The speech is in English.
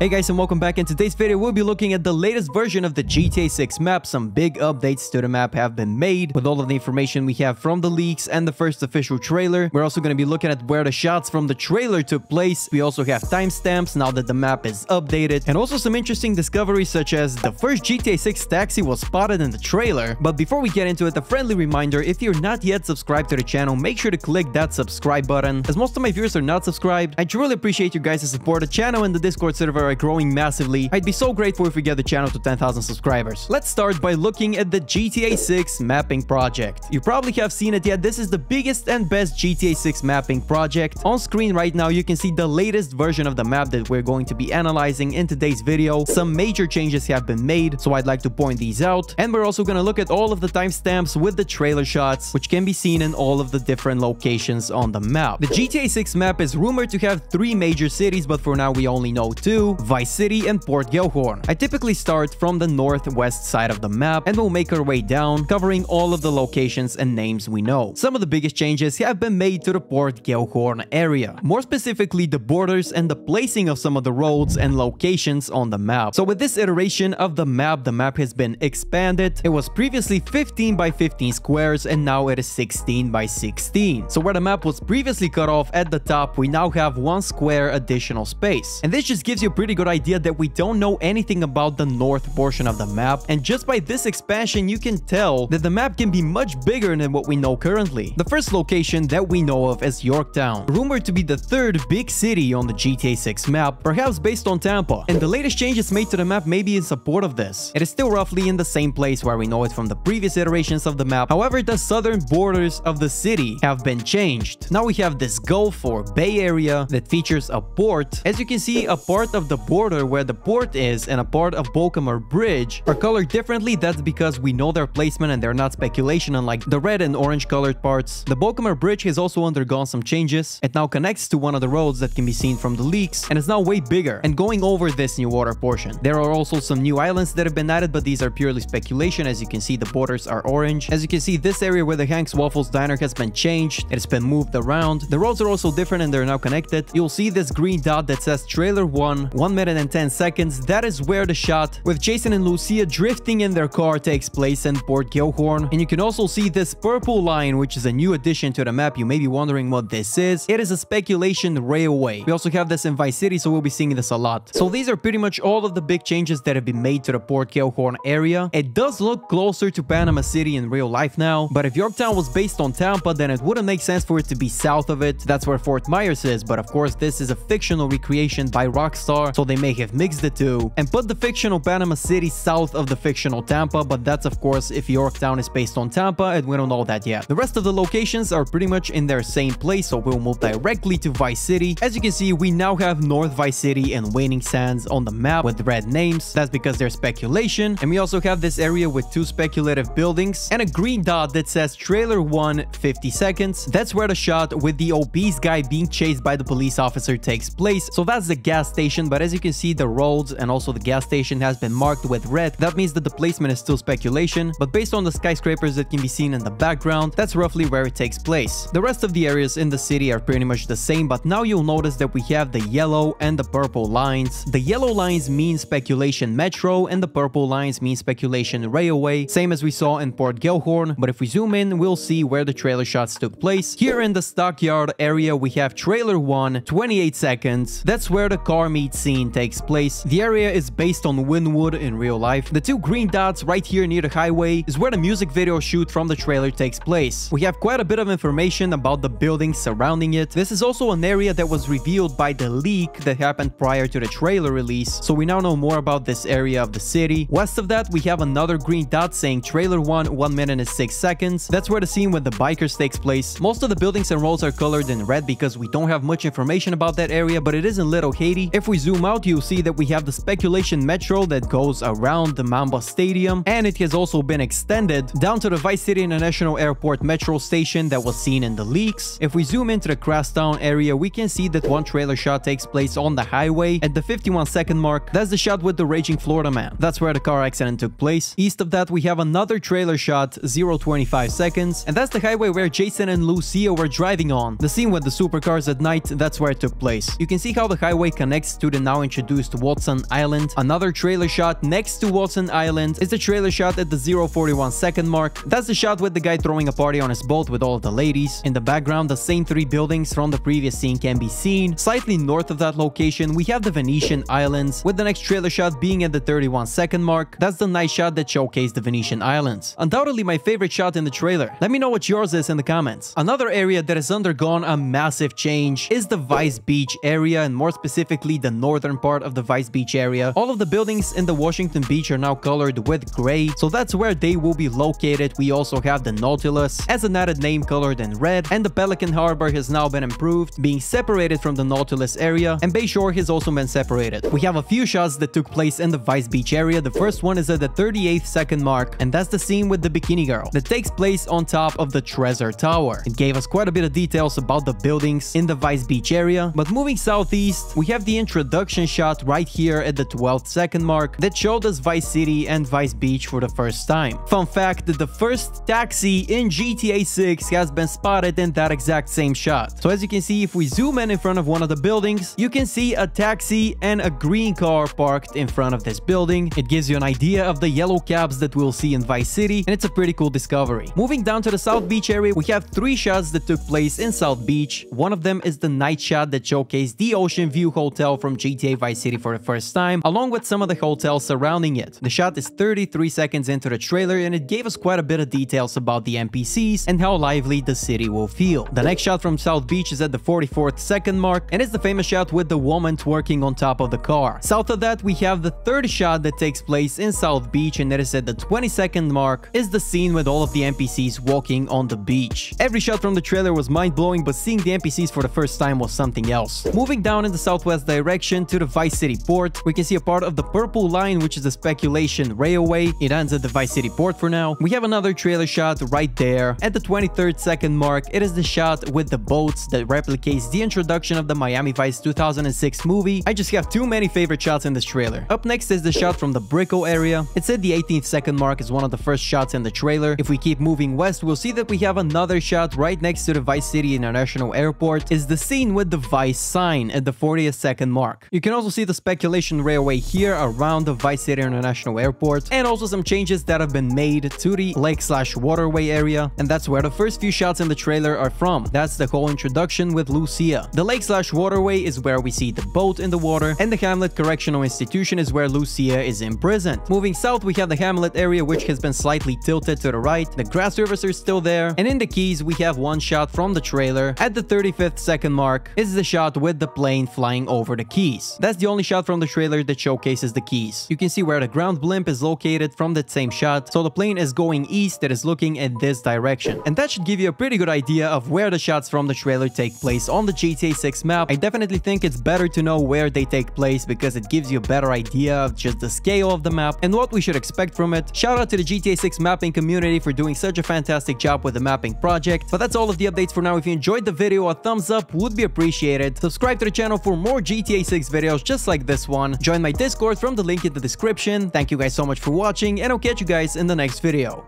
Hey guys and welcome back. In today's video, we'll be looking at the latest version of the GTA 6 map. Some big updates to the map have been made with all of the information we have from the leaks and the first official trailer. We're also going to be looking at where the shots from the trailer took place. We also have timestamps now that the map is updated and also some interesting discoveries such as the first GTA 6 taxi was spotted in the trailer. But before we get into it, a friendly reminder, if you're not yet subscribed to the channel, make sure to click that subscribe button. As most of my viewers are not subscribed, I truly appreciate you guys' to support. The channel and the Discord server are growing massively. I'd be so grateful if we get the channel to 10,000 subscribers. Let's start by looking at the GTA 6 mapping project. You probably have seen it yet. This is the biggest and best GTA 6 mapping project. On screen right now, you can see the latest version of the map that we're going to be analyzing in today's video. Some major changes have been made, so I'd like to point these out. And we're also going to look at all of the timestamps with the trailer shots, which can be seen in all of the different locations on the map. The GTA 6 map is rumored to have three major cities, but for now we only know two. Vice City and Port Gellhorn. I typically start from the northwest side of the map and we'll make our way down, covering all of the locations and names we know. Some of the biggest changes have been made to the Port Gellhorn area, more specifically the borders and the placing of some of the roads and locations on the map. So with this iteration of the map, the map has been expanded. It was previously 15 by 15 squares and now it is 16 by 16. So where the map was previously cut off at the top, we now have one square additional space. And this just gives you a pretty good idea that we don't know anything about the north portion of the map, and just by this expansion you can tell that the map can be much bigger than what we know currently. The first location that we know of is Yorktown, rumored to be the third big city on the GTA 6 map, perhaps based on Tampa, and the latest changes made to the map may be in support of this. It is still roughly in the same place where we know it from the previous iterations of the map, however the southern borders of the city have been changed. Now we have this Gulf or Bay Area that features a port. As you can see, a part of the border border where the port is and a part of Bokamer Bridge are colored differently, that's because we know their placement and they're not speculation unlike the red and orange colored parts. The Bokamer Bridge has also undergone some changes. It now connects to one of the roads that can be seen from the leaks and is now way bigger and going over this new water portion. There are also some new islands that have been added, but these are purely speculation. As you can see, the borders are orange. As you can see, this area where the Hank's Waffles Diner has been changed. It's been moved around. The roads are also different and they're now connected. You'll see this green dot that says trailer 1, 1 minute and 10 seconds, that is where the shot with Jason and Lucia drifting in their car takes place in Port Gellhorn. And you can also see this purple line, which is a new addition to the map. You may be wondering what this is. It is a speculation railway. We also have this in Vice City, so we'll be seeing this a lot. So these are pretty much all of the big changes that have been made to the Port Gellhorn area. It does look closer to Panama City in real life now, but if Yorktown was based on Tampa, then it wouldn't make sense for it to be south of it. That's where Fort Myers is, but of course this is a fictional recreation by Rockstar, so they may have mixed the two and put the fictional Panama City south of the fictional Tampa, but that's of course if Yorktown is based on Tampa and we don't know that yet. The rest of the locations are pretty much in their same place, so we'll move directly to Vice City. As you can see, we now have North Vice City and Waning Sands on the map with red names. That's because they're speculation. And we also have this area with two speculative buildings and a green dot that says trailer 1 50 seconds. That's where the shot with the obese guy being chased by the police officer takes place. So that's the gas station, but as you can see, the roads and also the gas station has been marked with red. That means that the placement is still speculation, but based on the skyscrapers that can be seen in the background, that's roughly where it takes place. The rest of the areas in the city are pretty much the same, but now you'll notice that we have the yellow and the purple lines. The yellow lines mean speculation metro and the purple lines mean speculation railway, same as we saw in Port Gellhorn, but if we zoom in, we'll see where the trailer shots took place. Here in the stockyard area, we have trailer 1, 28 seconds. That's where the car meet scene takes place. The area is based on Wynwood in real life. The two green dots right here near the highway is where the music video shoot from the trailer takes place. We have quite a bit of information about the buildings surrounding it. This is also an area that was revealed by the leak that happened prior to the trailer release, so we now know more about this area of the city. West of that, we have another green dot saying trailer 1, 1 minute and 6 seconds. That's where the scene with the bikers takes place. Most of the buildings and roads are colored in red because we don't have much information about that area, but it is in Little Haiti. If we zoom out, you'll see that we have the speculation metro that goes around the Mamba Stadium, and it has also been extended down to the Vice City International Airport metro station that was seen in the leaks. If we zoom into the Crosstown area, we can see that one trailer shot takes place on the highway at the 51 second mark. That's the shot with the raging Florida man. That's where the car accident took place. East of that, we have another trailer shot, 0.25 seconds, and that's the highway where Jason and Lucia were driving on. The scene with the supercars at night, that's where it took place. You can see how the highway connects to the now introduced Watson Island. Another trailer shot next to Watson Island is the trailer shot at the 041 second mark. That's the shot with the guy throwing a party on his boat with all the ladies. In the background, the same three buildings from the previous scene can be seen. Slightly north of that location, we have the Venetian Islands, with the next trailer shot being at the 31 second mark. That's the nice shot that showcased the Venetian Islands. Undoubtedly my favorite shot in the trailer. Let me know what yours is in the comments. Another area that has undergone a massive change is the Vice Beach area, and more specifically the northern part of the Vice Beach area. All of the buildings in the Washington Beach are now colored with gray, so that's where they will be located. We also have the Nautilus as an added name colored in red, and the Pelican Harbor has now been improved, being separated from the Nautilus area, and Bayshore has also been separated. We have a few shots that took place in the Vice Beach area. The first one is at the 38th second mark, and that's the scene with the bikini girl that takes place on top of the Treasure Tower. It gave us quite a bit of details about the buildings in the Vice Beach area, but moving southeast, we have the introduction shot right here at the 12th second mark that showed us Vice City and Vice Beach for the first time. Fun fact, that the first taxi in GTA 6 has been spotted in that exact same shot. So as you can see, if we zoom in in front of one of the buildings, you can see a taxi and a green car parked in front of this building. It gives you an idea of the yellow cabs that we'll see in Vice City, and it's a pretty cool discovery. Moving down to the South Beach area, we have three shots that took place in South Beach. One of them is the night shot that showcased the Ocean View Hotel from GTA Vice City for the first time, along with some of the hotels surrounding it. The shot is 33 seconds into the trailer, and it gave us quite a bit of details about the NPCs and how lively the city will feel. The next shot from South Beach is at the 44th second mark, and it's the famous shot with the woman twerking on top of the car. South of that, we have the third shot that takes place in South Beach, and that is at the 22nd mark, is the scene with all of the NPCs walking on the beach. Every shot from the trailer was mind-blowing, but seeing the NPCs for the first time was something else. Moving down in the southwest direction to the Vice City port, we can see a part of the purple line, which is the speculation railway. It ends at the Vice City port for now. We have another trailer shot right there. At the 23rd second mark, it is the shot with the boats that replicates the introduction of the Miami Vice 2006 movie. I just have too many favorite shots in this trailer. Up next is the shot from the Brickell area. It's at the 18th second mark is one of the first shots in the trailer. If we keep moving west, we'll see that we have another shot right next to the Vice City International Airport. Is the scene with the Vice sign at the 40th second mark. You can also see the speculation railway here around the Vice City International Airport and also some changes that have been made to the lake slash waterway area and that's where the first few shots in the trailer are from. That's the whole introduction with Lucia. The lake slash waterway is where we see the boat in the water and the Hamlet Correctional Institution is where Lucia is imprisoned. Moving south we have the Hamlet area which has been slightly tilted to the right. The grass surface are still there and in the Keys we have one shot from the trailer. At the 35th second mark is the shot with the plane flying over the Keys. That's the only shot from the trailer that showcases the Keys. You can see where the ground blimp is located from that same shot. So the plane is going east that is looking in this direction. And that should give you a pretty good idea of where the shots from the trailer take place on the GTA 6 map. I definitely think it's better to know where they take place because it gives you a better idea of just the scale of the map and what we should expect from it. Shout out to the GTA 6 mapping community for doing such a fantastic job with the mapping project. But that's all of the updates for now. If you enjoyed the video, a thumbs up would be appreciated. Subscribe to the channel for more GTA 6 videos just like this one. Join my Discord from the link in the description. Thank you guys so much for watching and I'll catch you guys in the next video.